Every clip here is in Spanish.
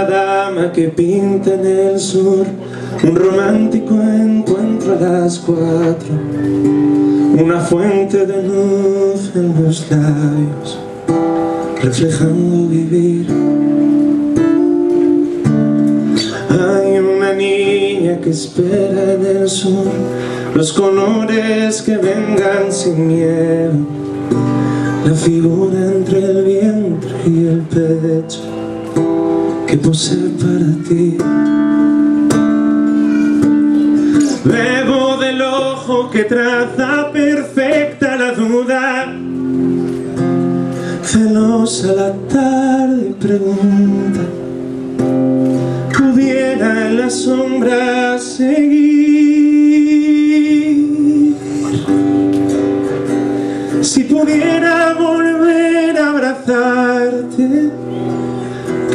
la dama que pinta en el sur. Un romántico encuentro a las cuatro. Una fuente de luz en los labios reflejando vivir. Hay una niña que espera en el sur. Los colores que vengan sin miedo. La figura entre el vientre y el pecho que posee para ti. Bebo del ojo que traza perfecta la duda. Celosa la tarde pregunta. Pudiera en la sombra seguir. Si pudiera volver a abrazarte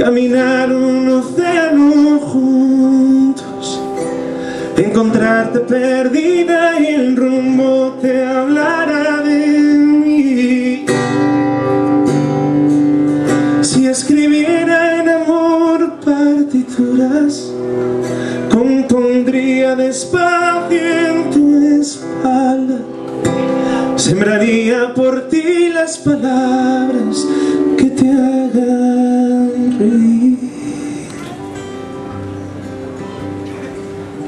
Caminar un océano juntos Encontrarte perdida y el rumbo te hablará de mí. Si escribiera en amor partituras Compondría despacio en tu espalda Sembraría por ti las palabras que te hagan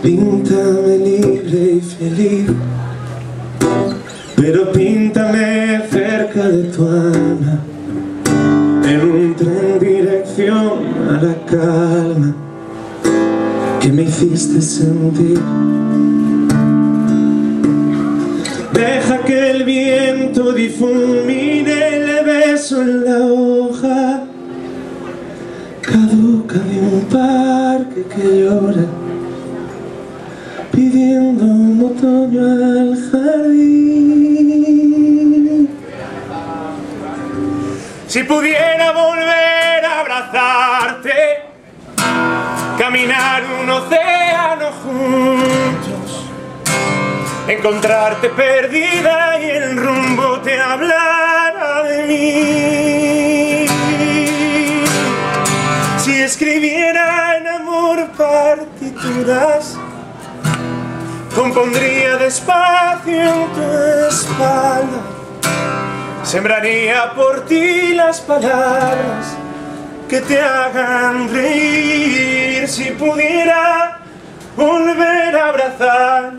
Píntame libre y feliz Pero píntame cerca de tu alma. En un tren dirección a la calma Que me hiciste sentir. Deja que el viento difumine el beso en la parque que llora Pidiendo un otoño al jardín Si pudiera volver a abrazarte Caminar un océano juntos encontrarte perdida y el rumbo te hablará de mí. Si escribiera en amor partituras, compondría despacio en tu espalda, sembraría por ti las palabras que te hagan reír. Si pudiera volver a abrazar.